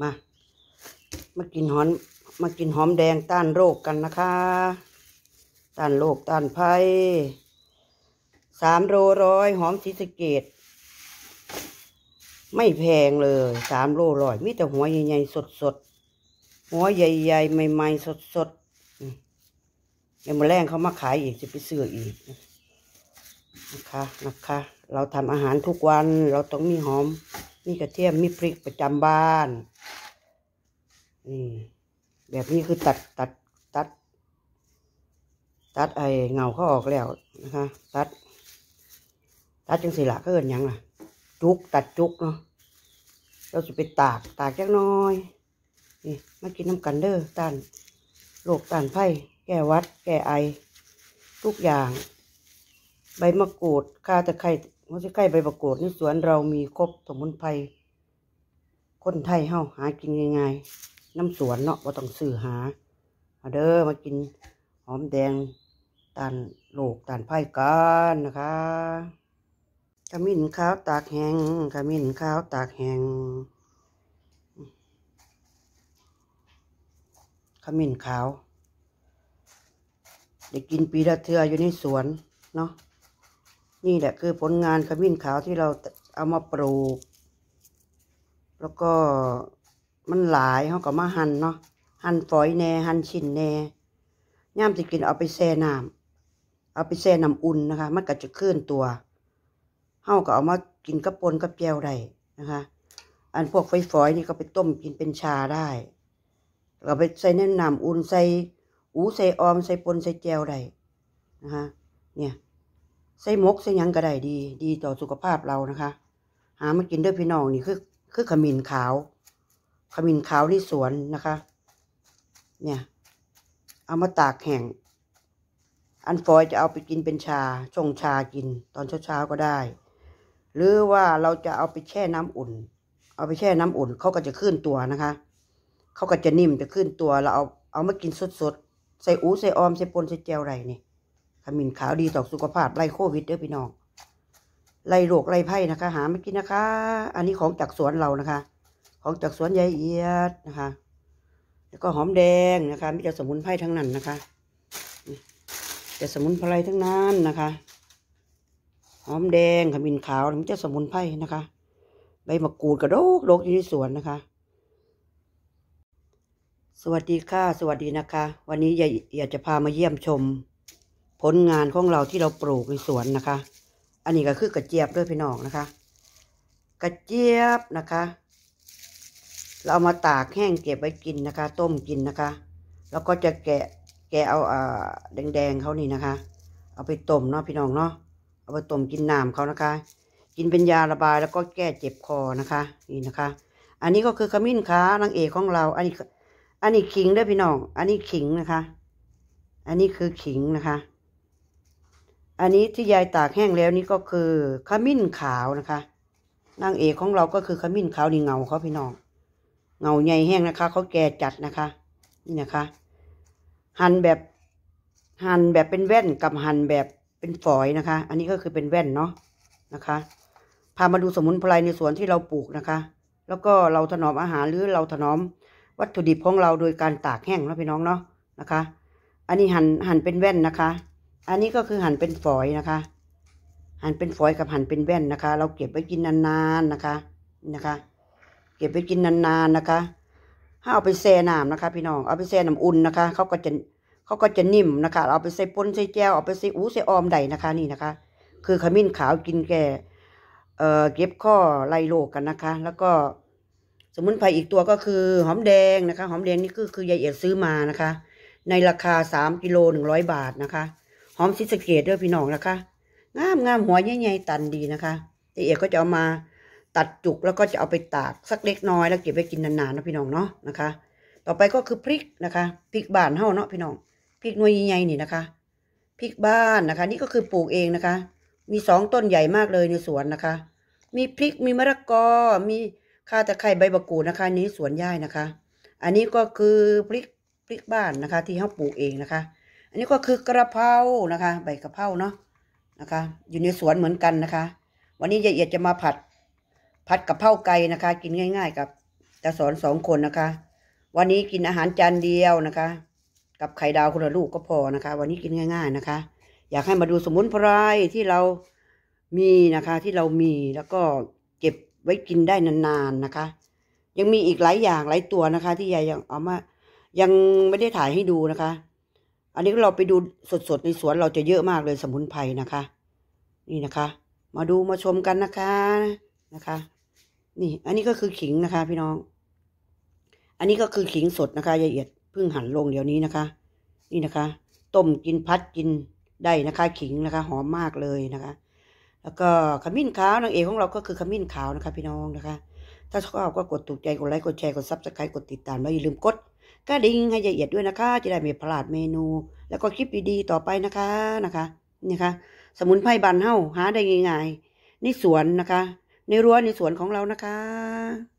มา มากินหอม มากินหอมแดงต้านโรคกันนะคะ ต้านโรคต้านภัยสามโลร้อยหอมสีสเกต ไม่แพงเลยสามโลร้อยมีแต่หัวใหญ่ๆสดๆ หัวใหญ่ๆ ใหม่ๆ สดๆอืมเดี๋ยวมาแรงเขามาขายอีกจะไปซื้ออีกนะคะนะคะ เราทำอาหารทุกวันเราต้องมีหอม มีกระเทียมมีพริกประจำบ้าน นี่แบบนี้คือตัดตัดตัด ตัดไอเงาเขาออกแล้วนะคะ ตัด ตัดจังสิละก็เอินยังล่ะ จุกตัดจุกเนาะเราจะไปตากตากจักน้อย นี่มากินน้ำกันเด้อต้านโรคต้านไข้แก้วัด แก้ไอ ทุกอย่าง ใบมะกรูดข้าตะไคร้หัวตะไคร้ใบมะกรูดในสวนเรามีครบสมุนไพรคนไทยเฮาหากินง่ายๆ น้ำสวนเนาะว่าต้องซื้อหามาเด้อมากินหอมแดงตานโรคต้านไผ่กันนะคะขมิ้นขาวตากแห้งขมิ้นขาวตากแห้งขมิ้นขาวได้กินปีละเทืออยู่ในสวนเนาะนี่แหละคือผลงานขมิ้นขาวที่เราเอามาปลูก แล้วก็ มันหลายเขาก็มาหั่นเนาะหั่นฝอยแน่หั่นชิ้นแน่ย่ามสิกินเอาไปแช่น้ำเอาไปแช่น้ำอุ่นนะคะ มันก็จะเคลื่อนตัวเฮาก็เอามากินกับปนกับแจวได้นะคะ อันพวกไฟฝอยนี่ก็ไปต้มกินเป็นชาได้เราไปใส่ในน้ำอุ่นใส่อูใส่ออมใส่ปนใส่แจวได้นะคะเนี่ยใส่มกใส่หยังก็ได้ดี ดีต่อสุขภาพเรานะคะ หามากินด้วยพี่น้องนี่คือคือขมิ้นขาว ขมิ้นขาวที่สวนนะคะ เนี่ย เอามาตากแห้งอันฟอยจะเอาไปกินเป็นชาชงชากิน ตอนเช้าๆก็ได้ หรือว่าเราจะเอาไปแช่น้ำอุ่น เอาไปแช่น้ำอุ่นเขาก็จะขึ้นตัวนะคะเขาก็จะนิ่มจะขึ้นตัวเราเอาเอามากินสดๆใส่อูใส่ออมใส่ปนใส่แจวไรนี่ขมิ้นขาวดีต่อสุขภาพไล่โควิดเด้อพี่น้องไล่โรคไล่ไพ่นะคะ หาไม่กินนะคะ อันนี้ของจากสวนเรานะคะ ของจากสวนยายเอียดนะคะ แล้วก็หอมแดงนะคะมีแต่สมุนไพรทั้งนั้นนะคะแต่สมุนไพรทั้งนั้นนะคะหอมแดงขมิ้นขาวมีแต่สมุนไพรนะคะ ใบมะกรูดกระโดกโดกอยู่ในสวนนะคะ สวัสดีค่ะ สวัสดีนะคะ วันนี้ยายเอียดจะพามาเยี่ยมชม ผลงานของเราที่เราปลูกในสวนนะคะ อันนี้ก็คือกระเจี๊ยบด้วยพี่น้องนะคะ กระเจี๊ยบนะคะ เราเอามาตากแห้งเก็บไว้กินนะคะ ต้มกินนะคะ แล้วก็จะแกะแกะเอาอ่าแดงๆเขานี่นะคะ เอาไปต้มเนาะพี่น้องเนาะเอาไปต้มกินน้ำเขานะคะ กินเป็นยาระบายแล้วก็แก้เจ็บคอนะคะนี่นะคะ อันนี้ก็คือขมิ้นขานางเอกของเรา อันนี้อันนี้ขิงด้วยพี่น้อง อันนี้ขิงนะคะ อันนี้คือขิงนะคะ อันนี้ที่ยายตากแห้งแล้วนี่ก็คือขมิ้นขาวนะคะนางเอกของเราก็คือขมิ้นขาวนี่เงาเขาพี่น้อง เงาใหญ่แห้งนะคะเขาแก่จัดนะคะ นี่นะคะ หั่นแบบหั่นแบบเป็นแว่นกับหั่นแบบเป็นฝอยนะคะ อันนี้ก็คือเป็นแว่นเนาะนะคะ พามาดูสมุนไพรในสวนที่เราปลูกนะคะ แล้วก็เราถนอมอาหารหรือเราถนอมวัตถุดิบของเราโดยการตากแห้งนะพี่น้องเนาะนะคะ อันนี้หั่นหั่นเป็นแว่นนะคะ อันนี้ก็คือหั่นเป็นฝอยนะคะ หั่นเป็นฝอยกับหั่นเป็นแว่นนะคะ เราเก็บไว้กินนานๆนะคะนะคะ เก็บไว้กินนานๆนะคะถ้าเอาไปแช่น้ำนะคะ พี่น้องเอาไปแช่น้ำอุ่นนะคะเขาก็จะเขาก็จะนิ่มนะคะ เอาไปใส่ปนใส่แจวเอาไปใส่อูใส่ออมได้นะคะนี่นะคะ คือขมิ้นขาวกินแก่เอ่อเก็บข้อไล่โรคกันนะคะ แล้วก็สมุนไพรอีกตัวก็คือหอมแดงนะคะ หอมแดงนี่คือคือยายเอียดซื้อมานะคะ ในราคาสามกิโลหนึ่งร้อยบาทนะคะหอมซิสเกตด้วยพี่น้องนะคะงามงามหัวใหญ่ๆตันดีนะคะยายเอียดก็จะเอามา ตัดจุกแล้วก็จะเอาไปตากสักเล็กน้อยแล้วเก็บไว้กินนานๆนะพี่น้องเนาะนะคะ ต่อไปก็คือพริกนะคะพริกบ้านเฮาเนาะพี่น้องพริกหน่วยใหญ่ๆนี่นะคะพริกบ้านนะคะ นี่ก็คือปลูกเองนะคะ มีสองต้นใหญ่มากเลยในสวนนะคะ มีพริกมีมะละกอ มีข่าตะไคร้ใบมะกูนะคะนนี้สวนย่ายนะคะ อันนี้ก็คือพริกพริกบ้านนะคะ ที่เขาปลูกเองนะคะ อันนี้ก็คือกระเพรานะคะ ใบกระเพราเนาะนะคะ อยู่ในสวนเหมือนกันนะคะ วันนี้ยายเอียดจะมาผัด ผัดกะเพราไก่นะคะ กินง่ายๆ กับตาสอนสองคนนะคะ วันนี้กินอาหารจานเดียวนะคะ กับไข่ดาวคนละลูกก็พอนะคะ วันนี้กินง่าย ๆนะคะ อยากให้มาดูสมุนไพรที่เรามีนะคะ ที่เรามีแล้วก็เก็บไว้กินได้นานๆนะคะ ยังมีอีกหลายอย่างหลายตัวนะคะ ที่ยายยังเอามายังไม่ได้ถ่ายให้ดูนะคะ อันนี้เราไปดูสดๆในสวนเราจะเยอะมากเลยสมุนไพรนะคะ นี่นะคะ มาดูมาชมกันนะคะนะคะ นี่ อันนี้ก็คือขิงนะคะ พี่น้อง อันนี้ก็คือขิงสดนะคะยายเอียดเพิ่งหั่นลงเดี๋ยวนี้นะคะ นี่นะคะ ต้มกินพัดกินได้นะคะ ขิงนะคะ หอมมากเลยนะคะ แล้วก็ขมิ้นขาวนางเอกของเราก็คือขมิ้นขาวนะคะ พี่น้องนะคะ ถ้าชอบก็กดถูกใจกดไลค์กดแชร์กด subscribe กดติดตามแล้วอย่าลืมกดกระดิ่งให้ยายเอียดด้วยนะคะ จะได้ไม่พลาดเมนู แล้วก็คลิปดีๆต่อไปนะคะนะคะนี่นะคะสมุนไพรบ้านเฮาหาได้ง่ายๆในสวนนะคะ ในรั้วในสวนของเรานะคะ